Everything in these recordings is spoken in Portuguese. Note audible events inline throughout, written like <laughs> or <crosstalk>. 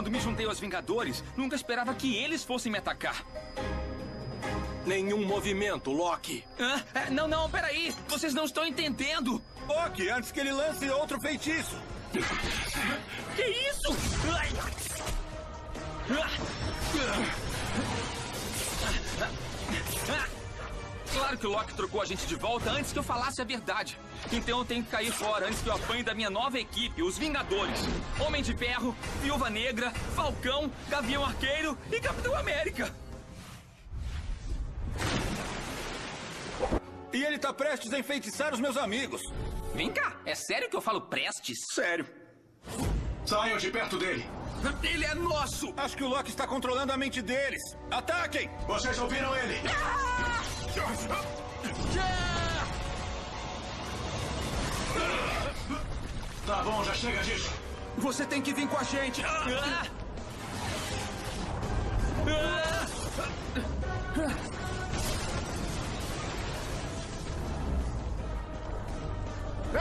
Quando me juntei aos Vingadores, nunca esperava que eles fossem me atacar. Nenhum movimento, Loki. Hã? É, não, não, peraí. Vocês não estão entendendo. Loki, antes que ele lance outro feitiço. Que isso? Ai! Claro que o Loki trocou a gente de volta antes que eu falasse a verdade. Então eu tenho que cair fora antes que eu apanhe da minha nova equipe, os Vingadores. Homem de Ferro, Viúva Negra, Falcão, Gavião Arqueiro e Capitão América. E ele tá prestes a enfeitiçar os meus amigos. Vem cá, é sério que eu falo prestes? Sério. Saiam de perto dele. Ele é nosso! Acho que o Loki está controlando a mente deles. Ataquem! Vocês ouviram ele? Tá bom, já chega disso. Você tem que vir com a gente. Ah!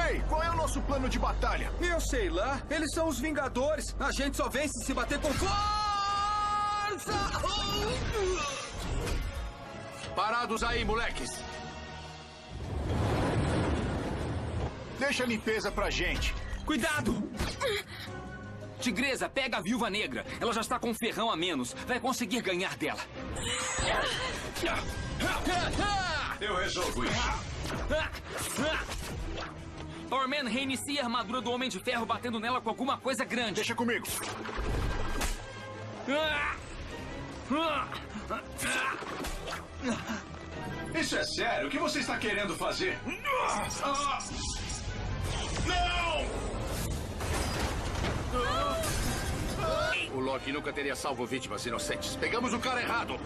Ei, qual é o nosso plano de batalha? Eu sei lá. Eles são os Vingadores. A gente só vence se bater com força! Parados aí, moleques. Deixa a limpeza pra gente. Cuidado! Tigresa, pega a viúva negra. Ela já está com um ferrão a menos. Vai conseguir ganhar dela. Eu resolvo isso. Powerman reinicia a armadura do Homem de Ferro batendo nela com alguma coisa grande. Deixa comigo. Isso é sério? O que você está querendo fazer? Ah! Loki nunca teria salvo vítimas inocentes. Pegamos o cara errado.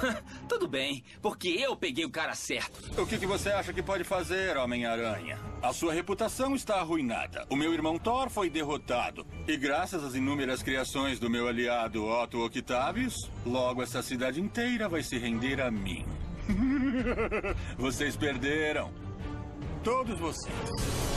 <laughs> Tudo bem, porque eu peguei o cara certo. O que, que você acha que pode fazer, Homem-Aranha? A sua reputação está arruinada. O meu irmão Thor foi derrotado. E graças às inúmeras criações do meu aliado Otto Octavius, logo essa cidade inteira vai se render a mim. <laughs> vocês perderam. Todos vocês.